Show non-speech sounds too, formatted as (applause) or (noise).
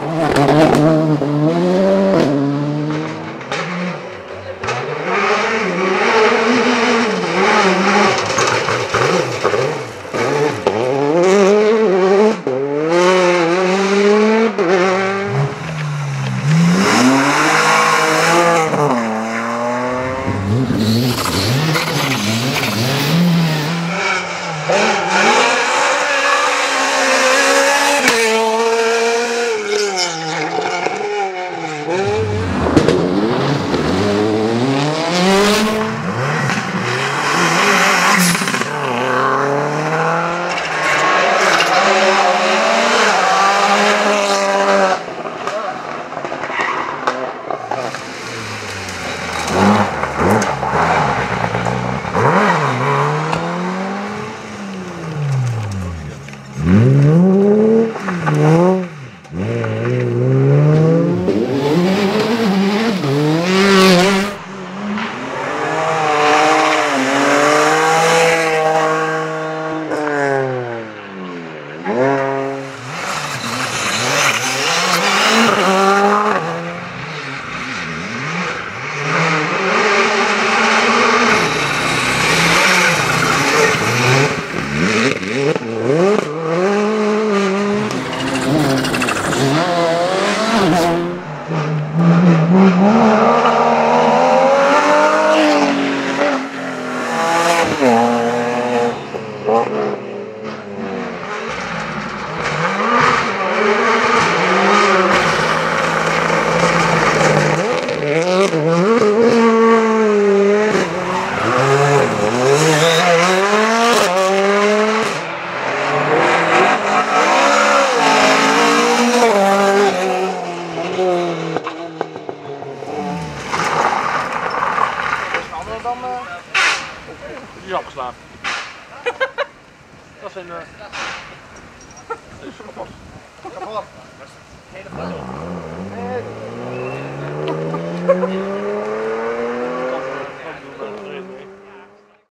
Thank. Amém. We dan... Die is afgeslagen. (laughs) Dat is een... eh, (laughs) kapot? Hele foto.